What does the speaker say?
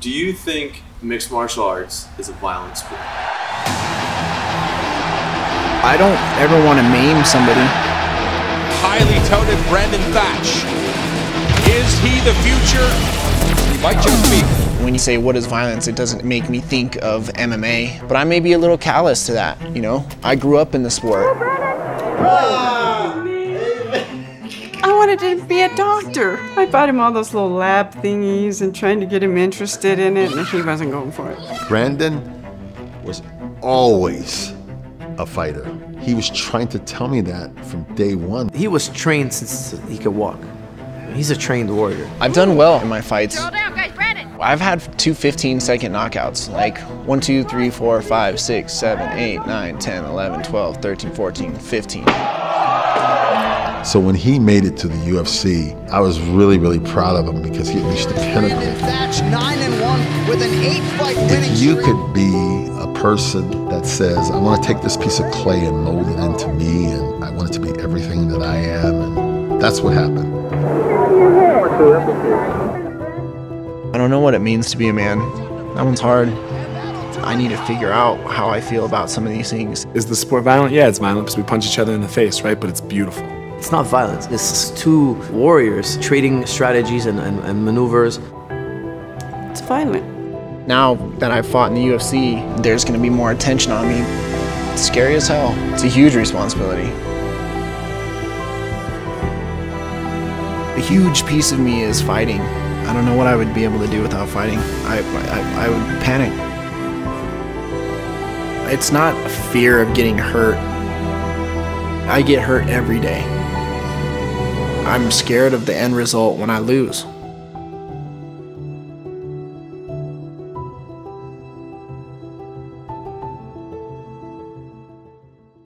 Do you think mixed martial arts is a violent sport? I don't ever want to maim somebody. Highly touted Brandon Thatch. Is he the future? He might just be. When you say what is violence, it doesn't make me think of MMA, but I may be a little callous to that, you know? I grew up in the sport. I wanted to be a doctor. I bought him all those little lab thingies and trying to get him interested in it, and he wasn't going for it. Brandon was always a fighter. He was trying to tell me that from day one. He was trained since he could walk. He's a trained warrior. I've done well in my fights. Down, guys, I've had two 15 second knockouts, like 1, 2, 3, 4, 5, 6, 7, 8, 9, 10, 11, 12, 13, 14, 15. So when he made it to the UFC, I was really, really proud of him because he reached the pinnacle. Thatch, nine and one with an eight-fight winning If you could be a person that says, I want to take this piece of clay and mold it into me, and I want it to be everything that I am, and that's what happened. I don't know what it means to be a man. That one's hard. I need to figure out how I feel about some of these things. Is the sport violent? Yeah, it's violent because we punch each other in the face, right? But it's beautiful. It's not violence. It's two warriors trading strategies and, and, and maneuvers. It's violent. Now that I've fought in the UFC, there's going to be more attention on me. It's scary as hell. It's a huge responsibility. A huge piece of me is fighting. I don't know what I would be able to do without fighting. I, I, I would panic. It's not a fear of getting hurt. I get hurt every day. I'm scared of the end result when I lose.